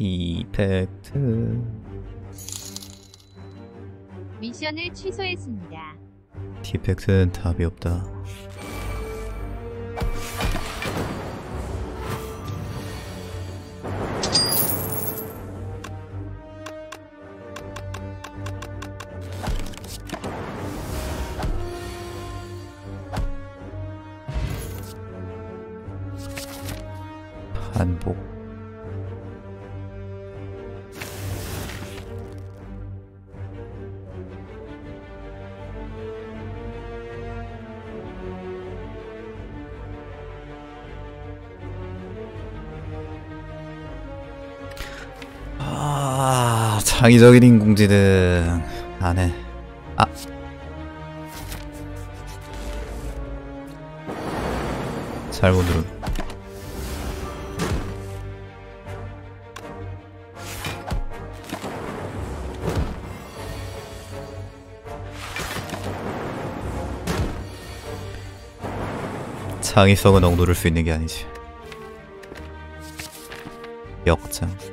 디펙트 미션을 취소했습니다. 디펙트는 답이 없다 창의적인 인공지능 안해. 아. 잘못 누른. 창의성은 억누를 수 있는 게 아니지. 역장.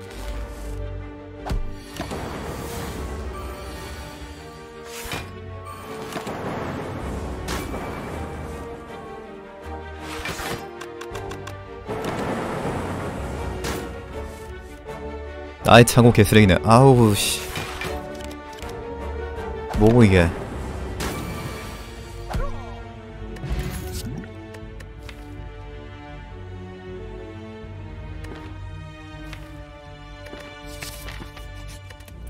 아이 창고 개쓰레기네. 아우 씨. 뭐고 이게?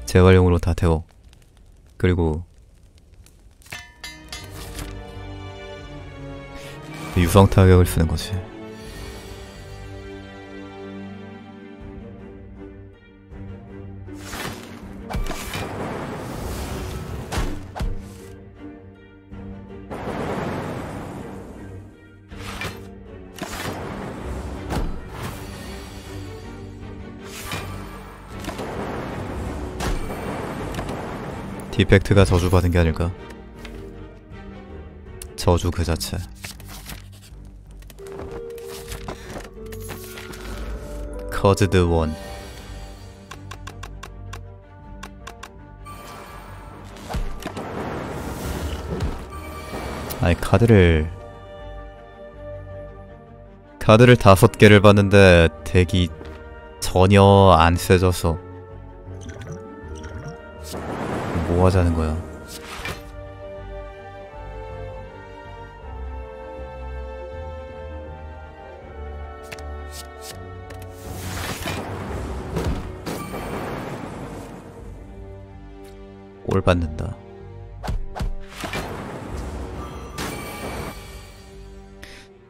재활용으로 다 태워. 그리고 유성 타격을 쓰는 거지 디펙트가 저주받은 게 아닐까? 저주 그 자체. 커즈드 원 아니 카드를 카드를 다섯 개를 봤는데 덱이 전혀 안 세져서 뭐 하자는 거야? 올 받는다.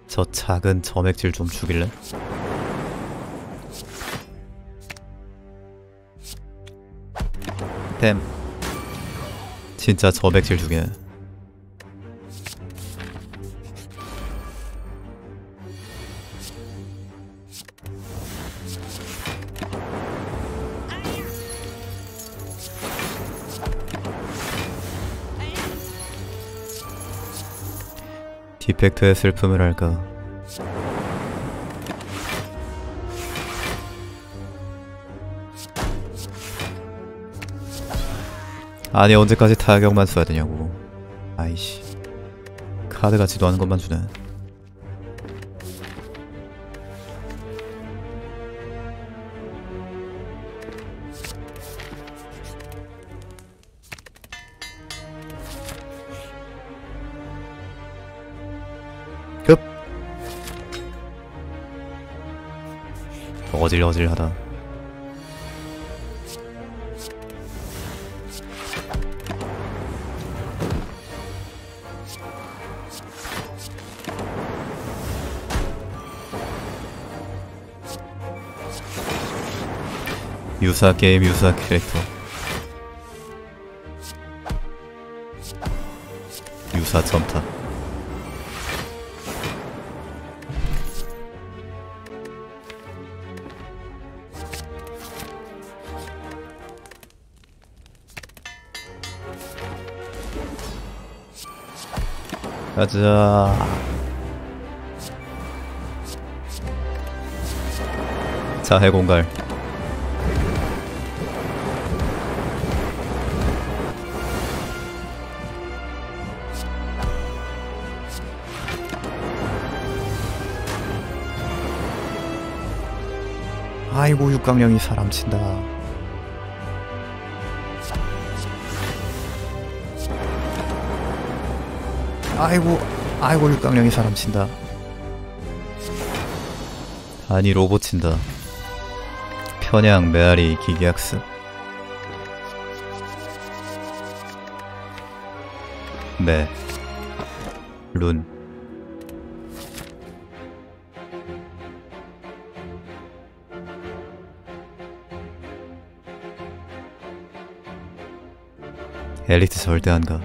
저 작은 점액질 좀 죽일래? 템 진짜 저백질 중에 디펙트의 슬픔을 할까 아니 언제까지 타격만 써야 되냐고. 아이씨. 카드 같지도 않은 것만 주네. 급 어질어질하다 유사 게임 유사 캐릭터. 유사 점타 가자. 자 해공갈 아이고 육강령이 사람 친다. 아이고 아이고 육강령이 사람 친다. 아니 로봇 친다. 편향 메아리 기계학습. 네. 룬. 엘리트 절대 안 가.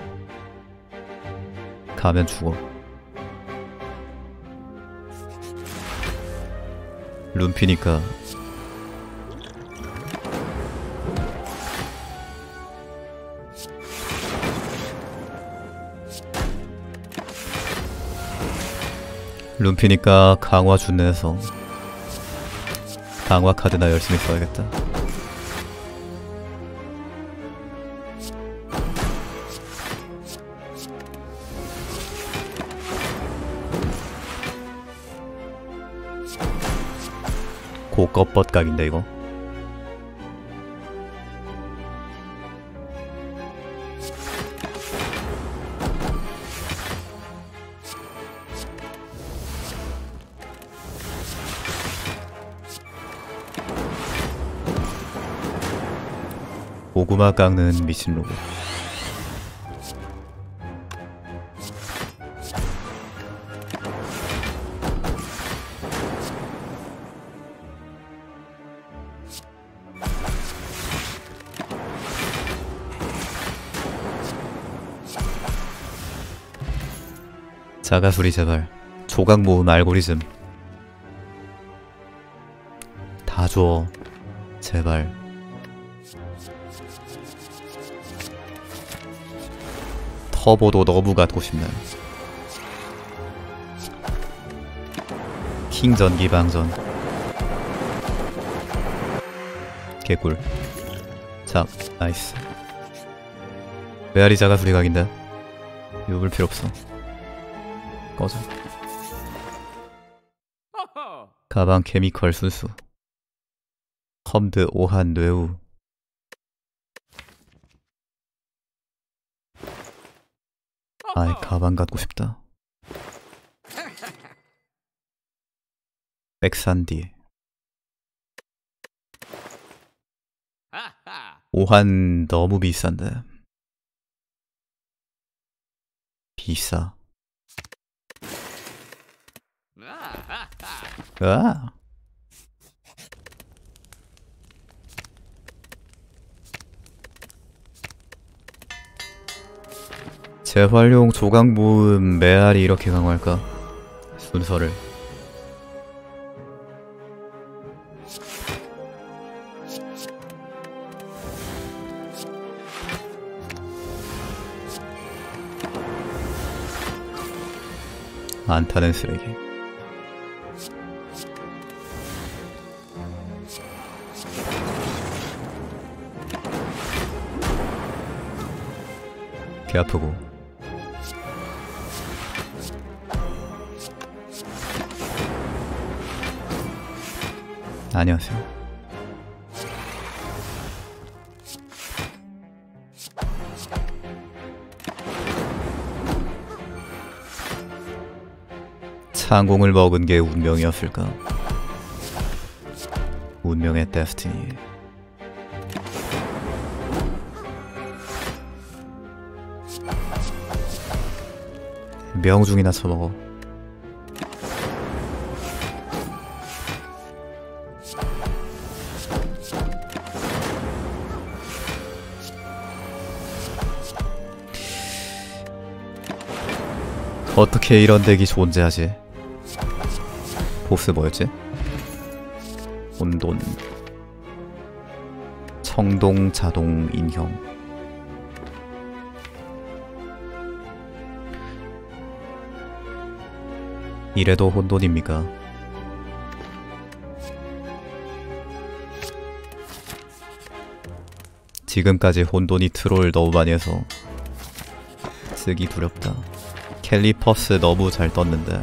가면 죽어. 룸피니까 룸피니까 강화 준내서 강화 카드나 열심히 써야겠다. 고급 뻗각인데 이거. 고구마 깎는 미친 로봇. 자가수리 제발. 조각 모음 알고리즘. 다 줘. 제발. 터보도 너무 갖고 싶네. 킹 전 기 방전. 개꿀. 자, 나이스. 메아리 자가 수리 각인데. 입을 필요 없어. 꺼져. 가방 Chemical 순수. 컴드 오한 뇌우. 아이 가방 갖고 싶다. 백산디. 오한 너무 비싼데. 비싸. 아. 재활용 조각 모음 메아리 이렇게 강화할까? 순서를 안 타는 쓰레기 개 아프고 안녕하세요. 창공을 먹은 게 운명이었을까? 운명의 데스티니. 명중이나 쳐먹어. 어떻게 이런 덱이 존재하지? 보스 뭐였지? 혼돈 청동 자동 인형 이래도 혼돈입니까? 지금까지 혼돈이 트롤 너무 많이 해서 쓰기 두렵다. 캘리퍼스 너무 잘 떴는데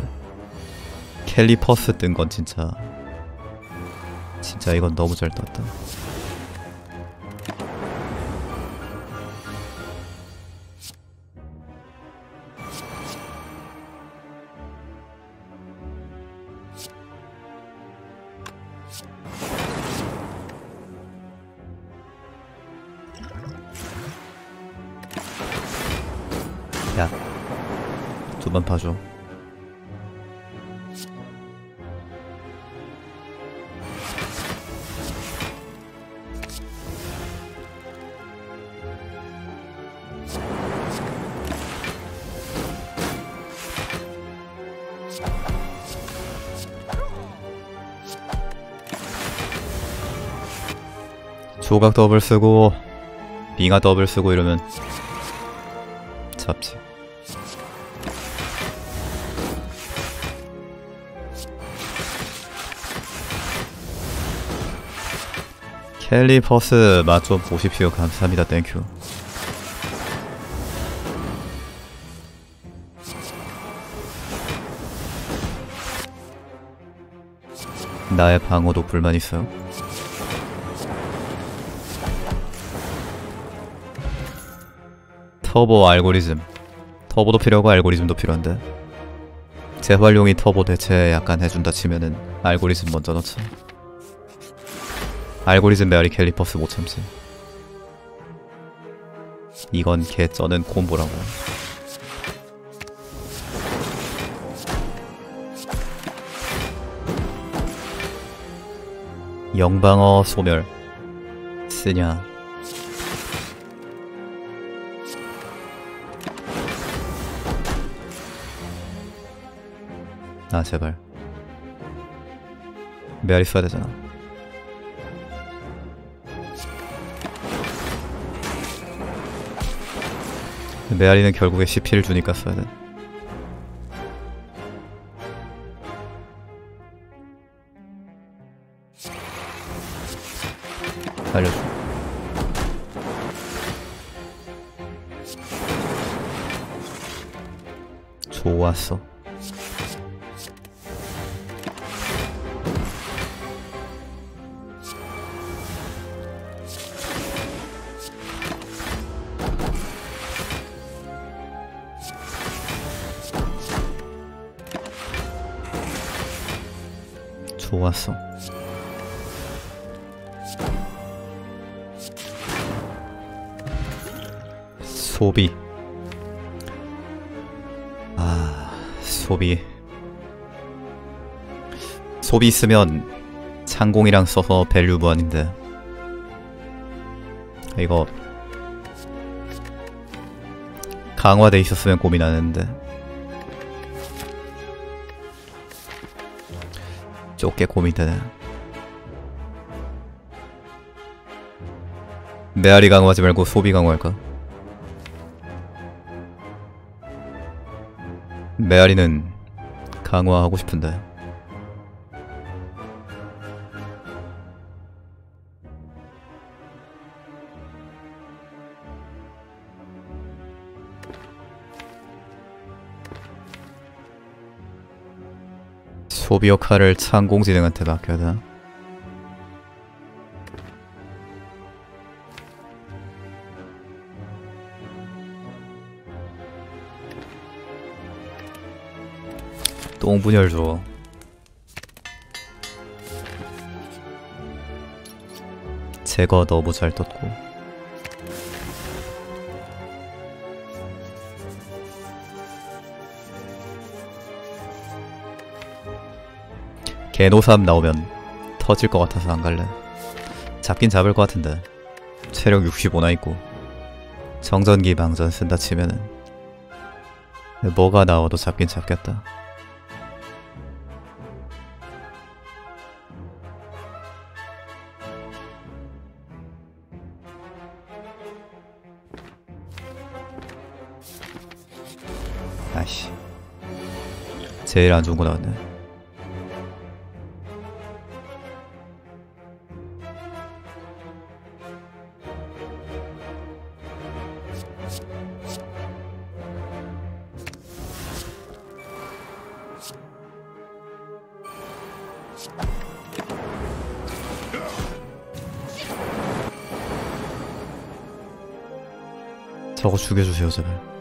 캘리퍼스 뜬 건 진짜 진짜 이건 너무 잘 떴다. 두번 봐줘. 조각 더블 쓰고 빙하 더블 쓰고 이러면 잡지. 캘리퍼스 맛 좀 보십시오. 감사합니다. 땡큐. 나의 방어도 불만 있어요? 터보 알고리즘 터보도 필요하고 알고리즘도 필요한데 재활용이 터보 대체 약간 해준다 치면은 알고리즘 먼저 넣자 알고리즘 메아리 캘리퍼스 못 참지. 이건 개 쩌는 콤보라고. 영방어 소멸. 쓰냐? 아 제발. 메아리 써야 되잖아 메아리는 결국에 CP를 주니까 써야 돼 알려줘 좋았어. 소비. 아, 소비. 소비 있으면 창공이랑 써서 value 무한인데. 이거 강화돼 있었으면 고민 안 했는데. 좁게 고민되네. 메아리 강화하지 말고 소비 강화할까? 메아리는 강화하고 싶은데. 소비 역할을 창공지능한테 맡겨야 되나? 똥분열 줘. 제거 너무 잘 떴고. 개노삼 나오면 터질 것 같아서 안 갈래. 잡긴 잡을 것 같은데. 체력 65나 있고. 정전기 방전 쓴다 치면은. 뭐가 나와도 잡긴 잡겠다. 아이씨. 제일 안 좋은 거 나왔네. 저거 죽여주세요 제발.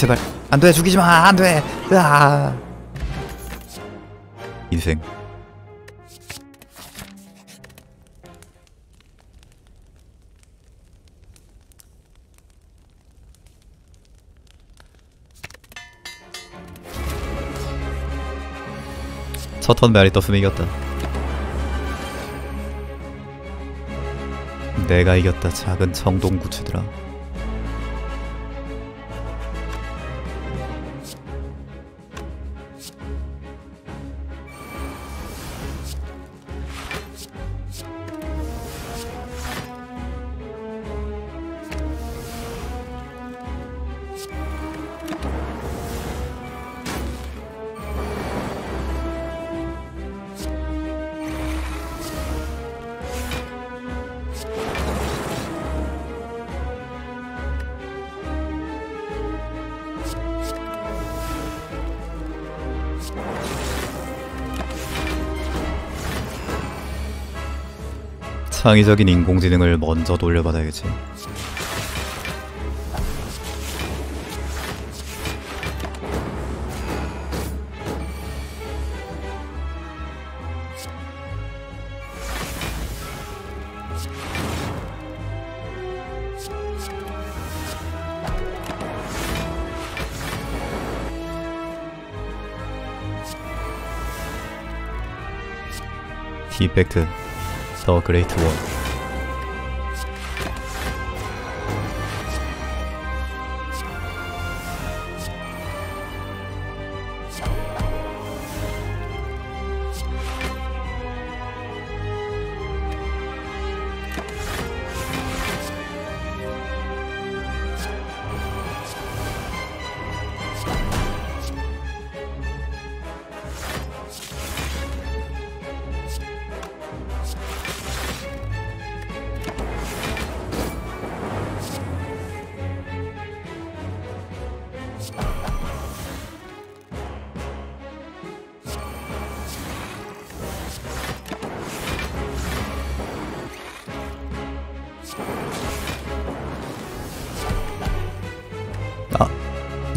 제발. 안돼 죽이지 마. 안돼. 으아. 인생. 첫턴 메아리 떴으면 이겼다. 내가 이겼다 작은 청동구추들아 창의적인 인공지능을 먼저 돌려받아야겠지. 디펙트 더 그레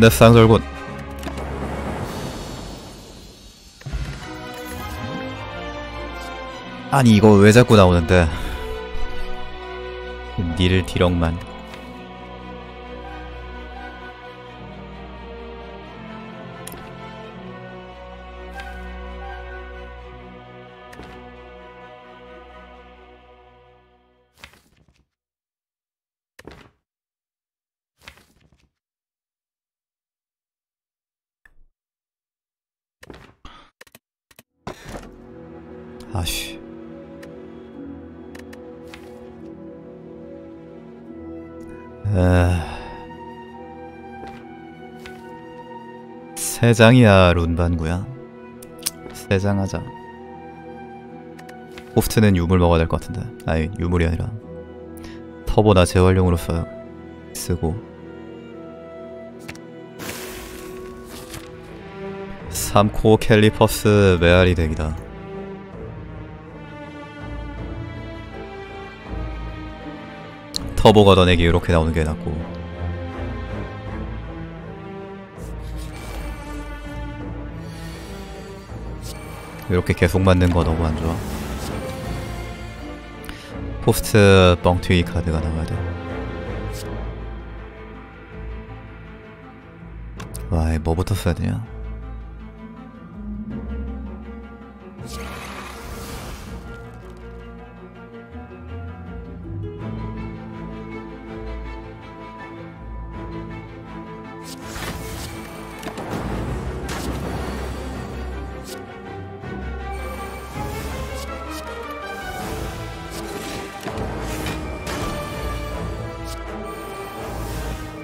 내 쌍절곤 아니 이거 왜 자꾸 나오는데? 니를 디럭만 세 장이야 룬반구야. 세장 하자. 호프트는 유물 먹어야 될 것 같은데. 아니 유물이 아니라. 터보나 재활용으로 써 쓰고. 3코어 캘리퍼스 메아리 덱이다. 터보 걷어내기 이렇게 나오는 게 낫고 이렇게 계속 맞는 거 너무 안 좋아 포스트 뻥튀기 카드가 나와야 돼 와, 이 뭐부터 써야 되냐?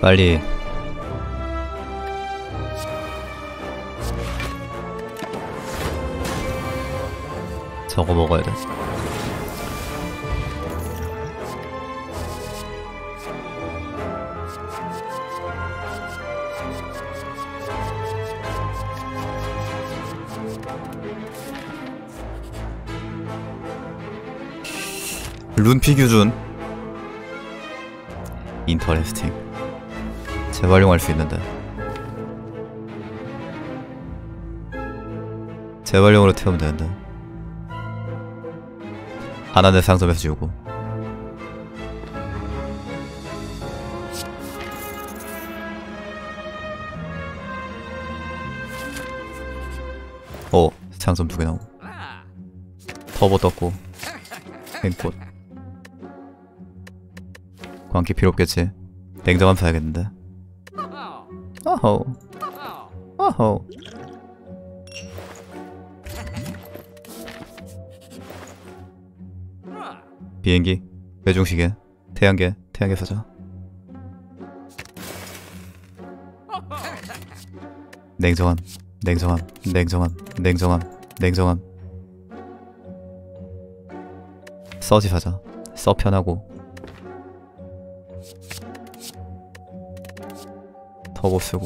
빨리. 저거 먹어야 돼. 룬피 규준. 인터레스팅 재활용할 수 있는데. 재활용으로 태우면 되는데. 하나는 상점에서 주고. 어 상점 두 개 나오고 터보 떴고. 행꽃 광기 필요 없겠지. 냉정함 사야겠는데 어허. 어허. 비행기 외중시계 태양계 태양계 사자. 냉정함 냉정함 냉정함 냉정함 냉정함. 서지 사자 써 편하고 터보 쓰고.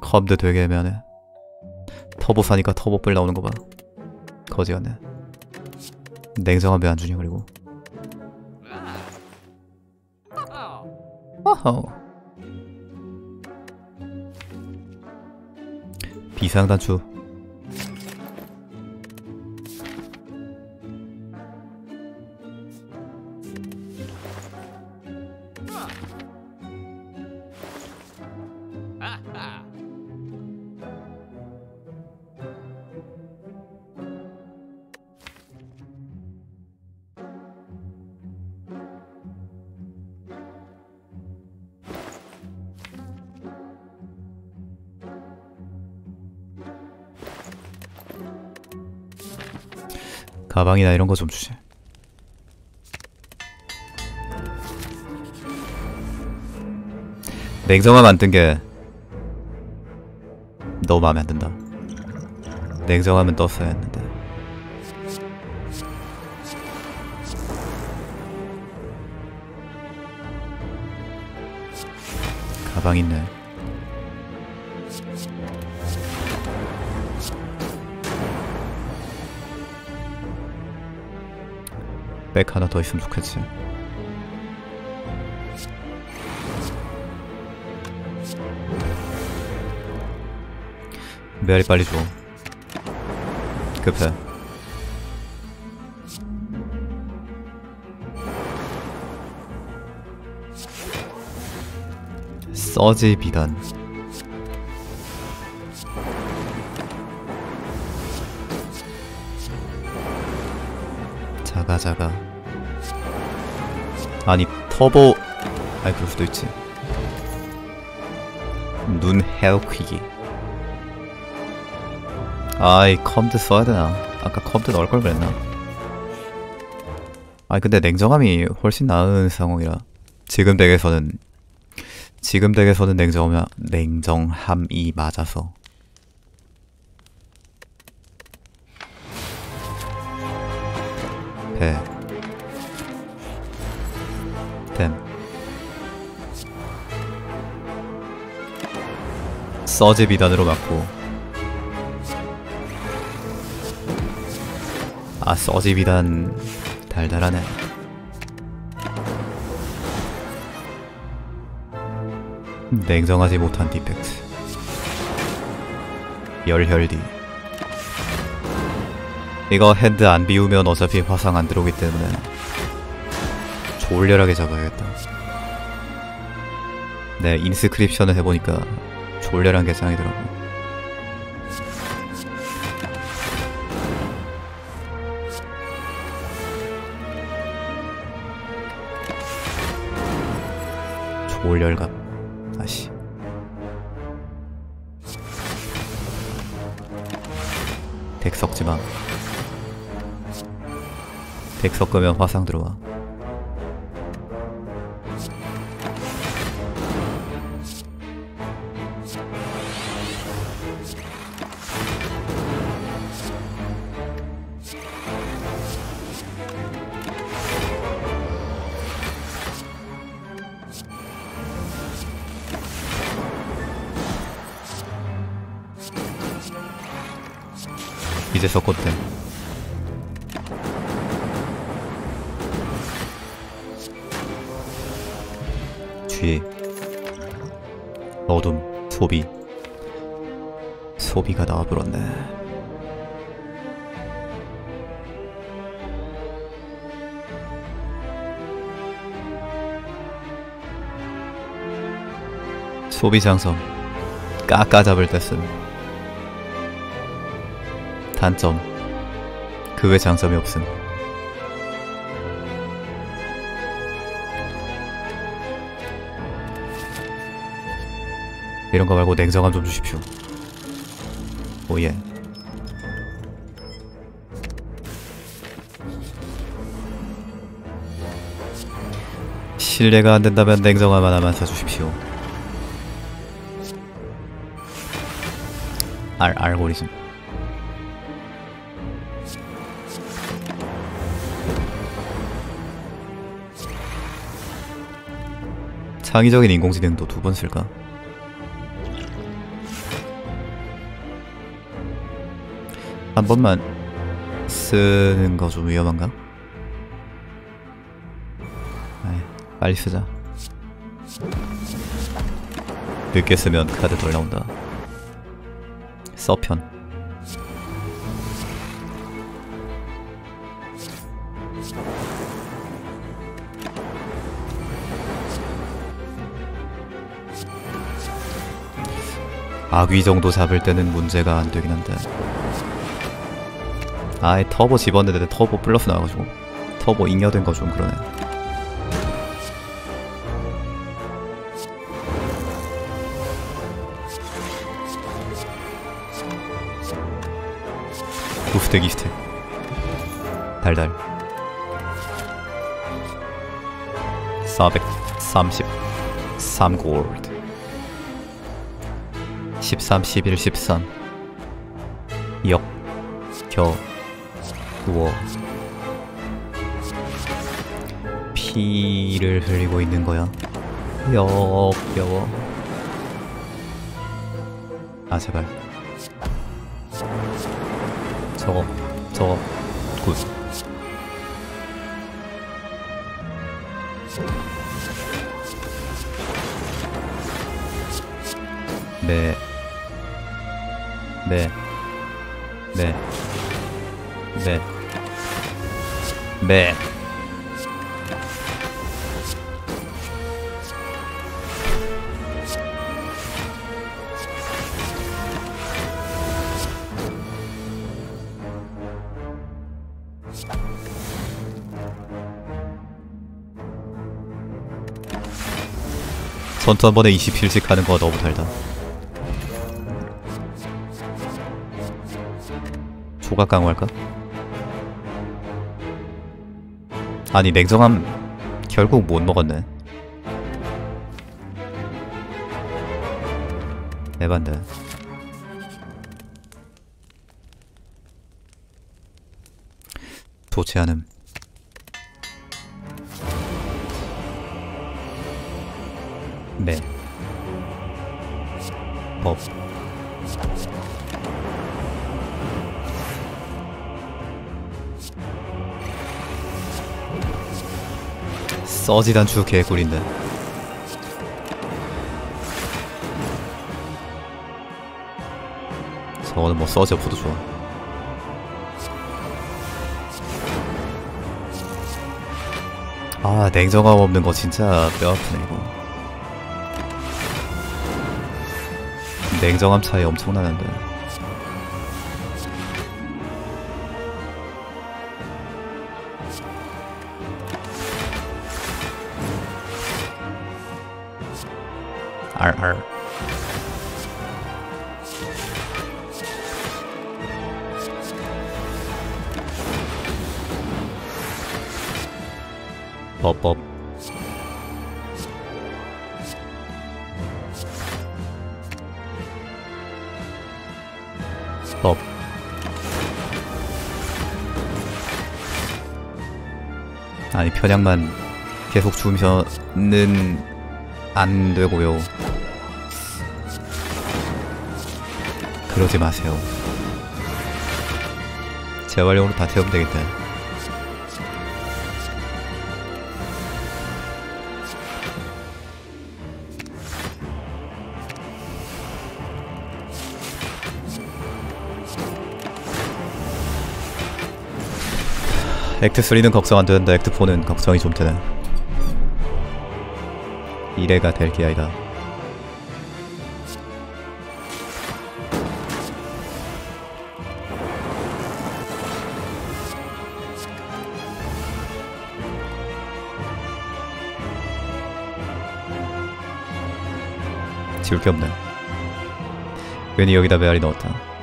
컴드 되게 애매하네. 터보 사니까 터보 뿔 나오는 거봐. 거지 같네. 냉정한 배안 주냐 그리고. 어허 비상단추 가방이나 이런 거 좀 주지 냉정함 안뜬게 너무 마음에 안 든다. 냉정함은 떴어야 했는데. 가방 있네 백 하나 더 있으면 좋겠지. 메아리 빨리 줘. 급해. 서지 비단. 자가 자가 아니 터보. 아이 그럴 수도 있지. 눈 헤어퀴기. 아이 컴드 써야 되나? 아까 컴드 넣을 걸 그랬나? 아니 근데 냉정함이 훨씬 나은 상황이라. 지금 덱에서는 지금 덱에서는 냉정함 냉정함이 맞아서. 배 서지 비단으로 맞고. 아 서지 비단 달달하네. 냉정하지 못한 디펙트. 열혈디. 이거 핸드 안 비우면 어차피 화상 안 들어오기 때문에 졸렬하게 잡아야겠다. 네 Inscryption을 해보니까 졸렬한 게 짱이더라고. 졸렬감 아씨. 덱 섞지마 덱 섞으면 화상 들어와 이제 돼. 뒤에 어둠, 소비. 소비가 나와버렸네. 소비 장성 깎아잡을 때쓴 단점. 그 외 장점이 없음. 이런 거 말고 냉정함 좀 주십시오. 오예. 신뢰가 안 된다면 냉정함 하나만 사주십시오. 알, 알고리즘 창의적인 인공지능도 두 번 쓸까? 한 번만 쓰는 거 좀 위험한가? 아이, 빨리 쓰자. 늦게 쓰면 카드 덜 나온다. 서편. 아귀 정도 잡을 때는 문제가 안 되긴 한데. 아예 터보 집었는데 터보 플러스 나와가지고 터보 잉여된 거 좀 그러네. 구스택 이스택 달달 433 골드 13 11 13 역, 겨, 누워. 피를 흘리고 있는 거야. 역겨워. 아 제발. 저거 저거. 굿. 네. 네. 네. 네. 네. 전투 한 번에 20필씩 하는 거 너무 달다. 조각 강화할까? 아니 냉정함 결국 못 먹었네. 에반데. 않음. 네. 법. 써지 단추 개꿀인데. 저거는 뭐 써지 없어도 좋아. 아 냉정함 없는 거 진짜 뼈 아프네 이거. 냉정함 차이 엄청나는데. 알알. 법법. 법. 아니 편향만 계속 주면은 안 되고요. 그러지 마세요. 재활용으로 다 태우면 되겠다. 액트 3는 걱정 안 되는데 액트 4는 걱정이 좀 되네. 이래가 될 기아이다. 지울 게 없네. 괜히 여기다 메아리 넣었다.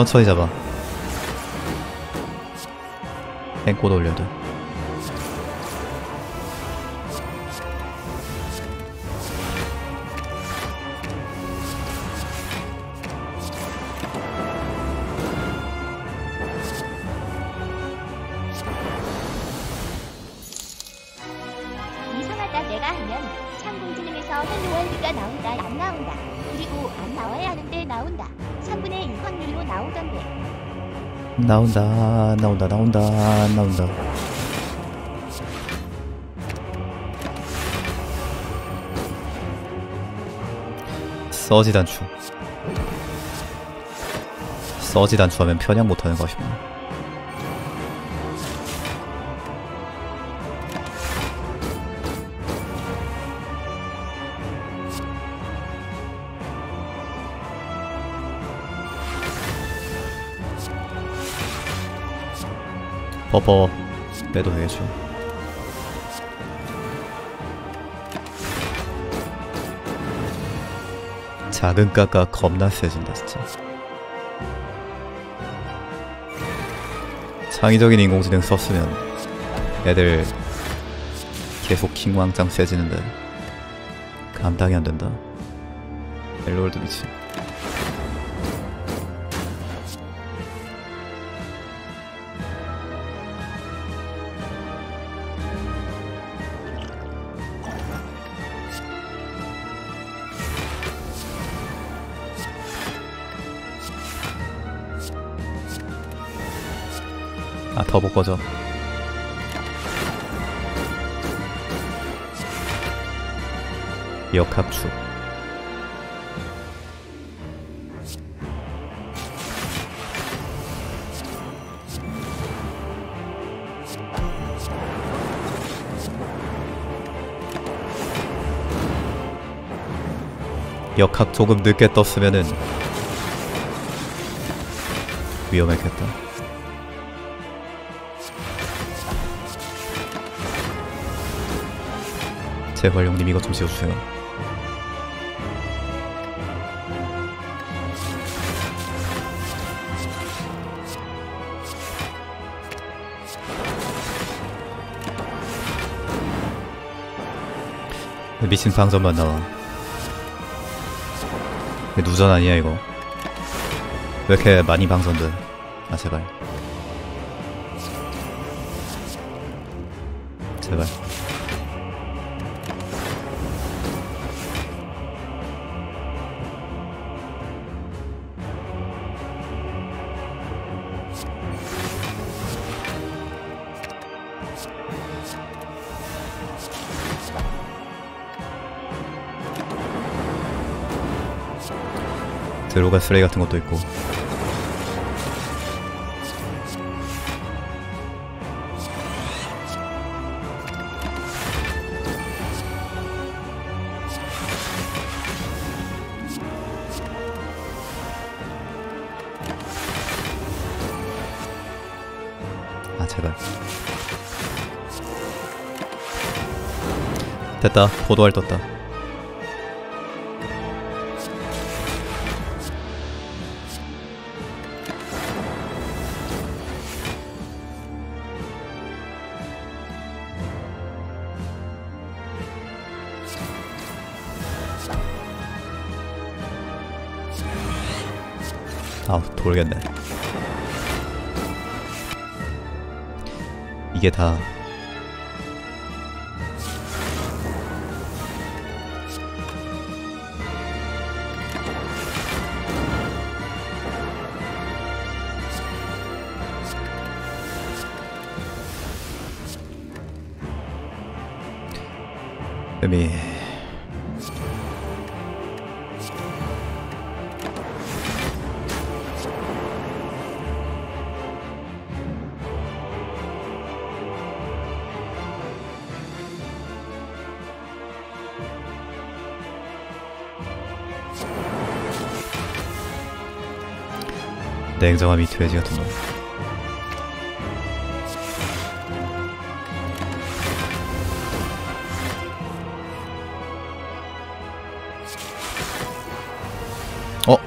천천히 잡아. 앵꼬도 올려도. 나온다, 나온다, 나온다, 나온다. 서지 단추. 서지 단추하면 편향 못하는 것이구나. 버버 빼도 되겠죠. 작은 까까 겁나 세진다 진짜. 창의적인 인공지능 썼으면 애들 계속 킹왕짱 세지는데 감당이 안 된다. Hello World 미친. 아 터보 꺼져. 역합축. 역학 조금 늦게 떴으면은 위험했겠다. 제발 형님 이것 좀 지워주세요. 미친 방전만 나와. 누전 아니야 이거? 왜 이렇게 많이 방전돼? 아 제발. 제발. 로가 쓰레기 같은 것도 있고. 아 제발. 됐다. 포도알 떴다 아우 돌겠네. 이게 다 의미 냉정함이 돼지 같은 놈. 어?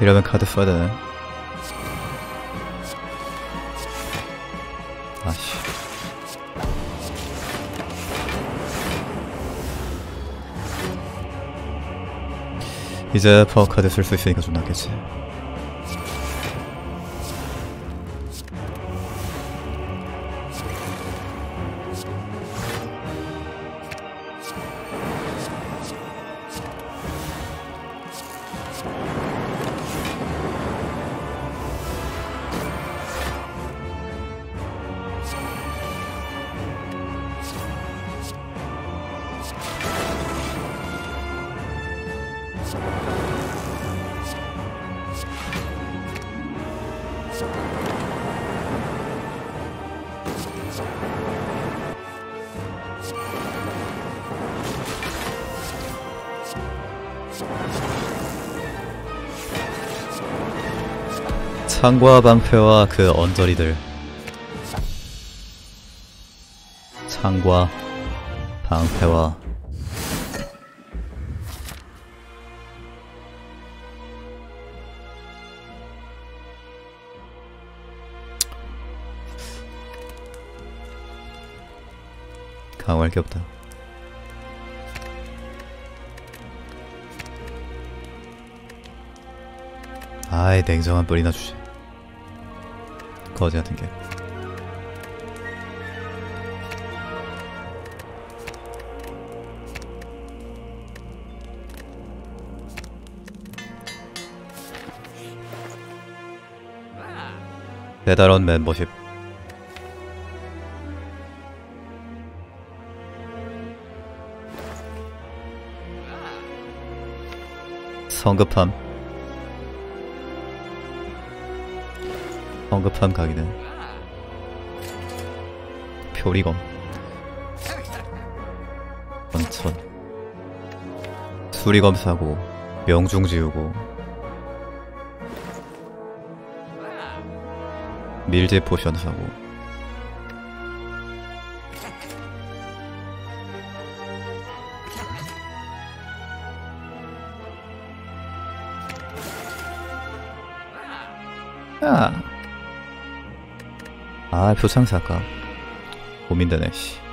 이러면 카드 써야 되네. 이제 파워 카드 쓸 수 있으니까 좀 낫겠지. 창과 방패와 그 언저리들. 창과 방패와 강화할 게 없다. 아이 냉정한 뿔이나 주지. 같은 게. 배달원 멤버십 성급함 성급함 가기는 표리검 원천 수리검 사고 명중 지우고 밀제 포션 사고 표창 사까 고민되네 씨.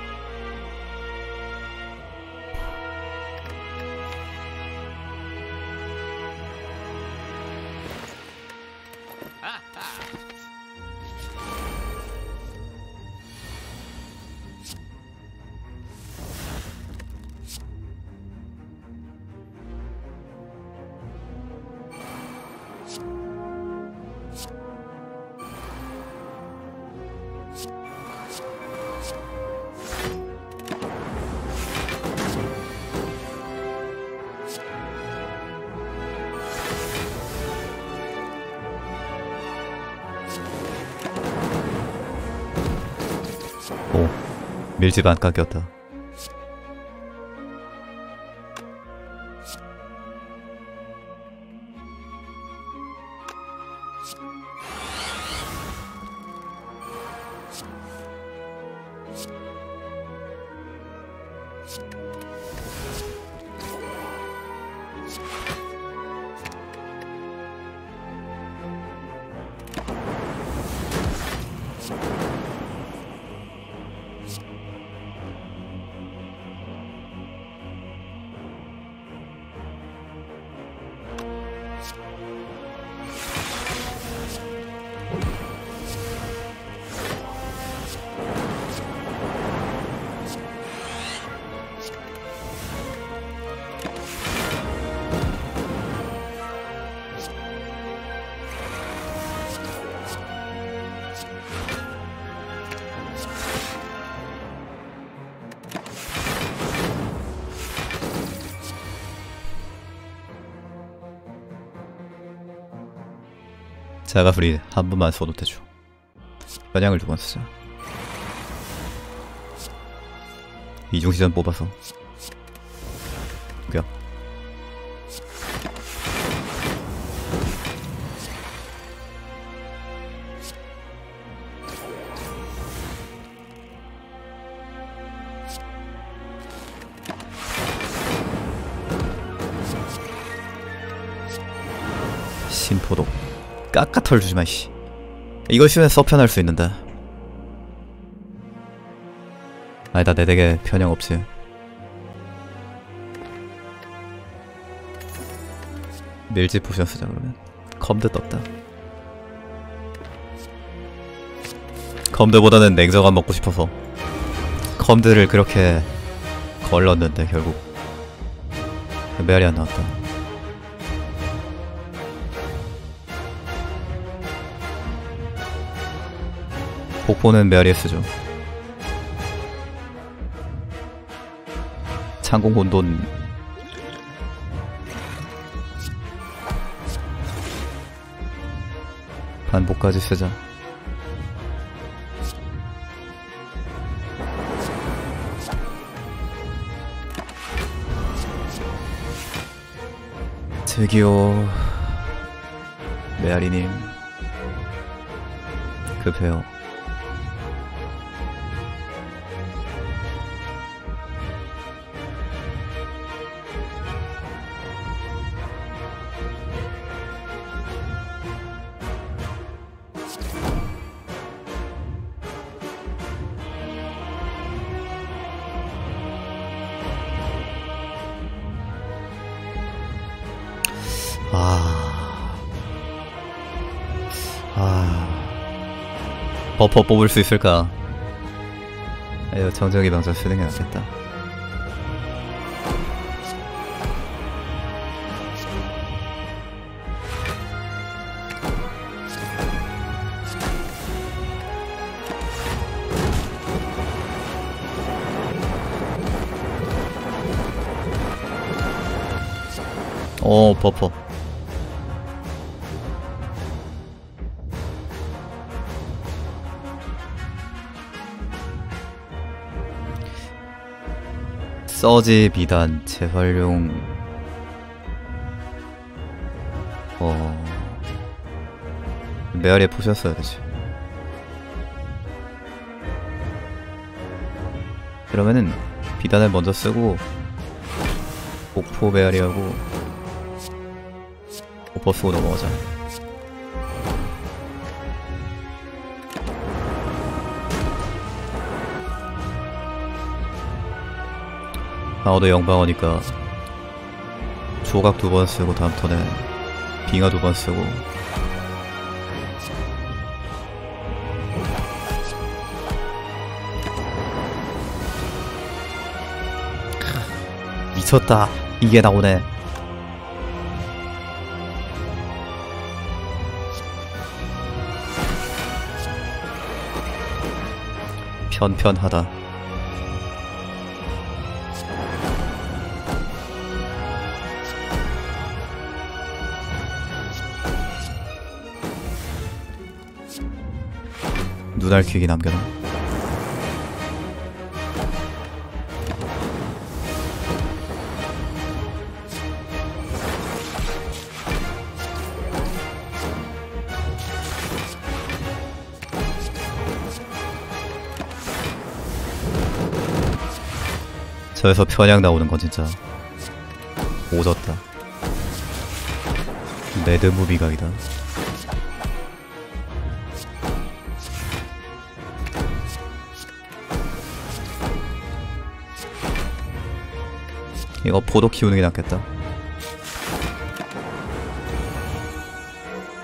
밀집 안 깎였다 자가프리 한 번만 되죠. 편향을 두 번 쓰자. 이중시전 뽑아서. 그야. 신포도 깎아털 주지마 씨. 이걸 쓰면 서편할 수 있는데. 아니다 내 덱에 편향 없지 밀지 포션 쓰자 그러면. 컴드 떴다. 컴드보다는 냉정한 먹고 싶어서. 컴드를 그렇게 걸렀는데 결국. 메아리 안 나왔다 복보는 메아리스죠. 창공 혼돈 반복까지 쓰자. 저기요 메아리님 급해요. 버퍼 뽑을 수 있을까? 에휴, 정정이 방전 쓰는 게 낫겠다. 어, 버퍼. 서지 비단 재활용. 어. 메아리에 포셨어야 되지. 그러면은 비단을 먼저 쓰고 목포 메아리하고 오퍼 쓰고 넘어가자 나오도 영방어니까 조각 두 번 쓰고 다음 턴에 빙하 두 번 쓰고. 미쳤다. 이게 나오네. 편편하다 눈알 퀴기 남겨놔 저에서 편향 나오는 건 진짜 오졌다. 매드무비 각이다 이거 포도 키우는 게 낫겠다.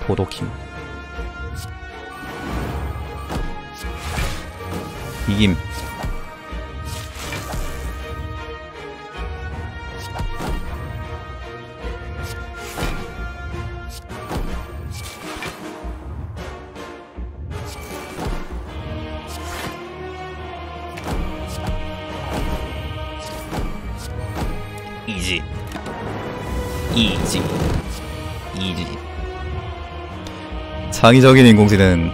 포도 키우 이김 창의적인 인공지능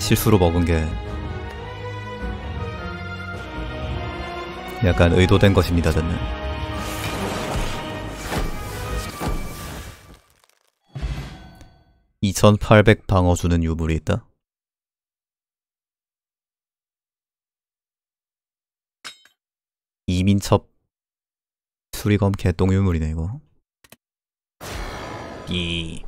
실수로 먹은 게 약간 의도된 것입니다, 저는. (2800) 방어 주는 유물이 있다 이민첩 수리검 개똥 유물이네 이거 이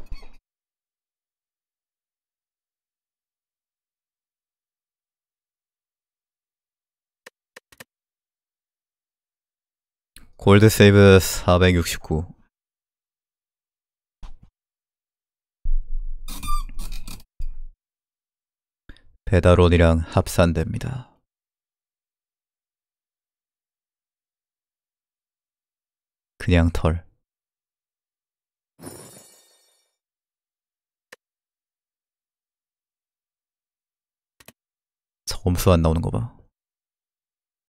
골드 세이브 469 배달원이랑 합산됩니다. 그냥 털. 점수 안 나오는 거 봐.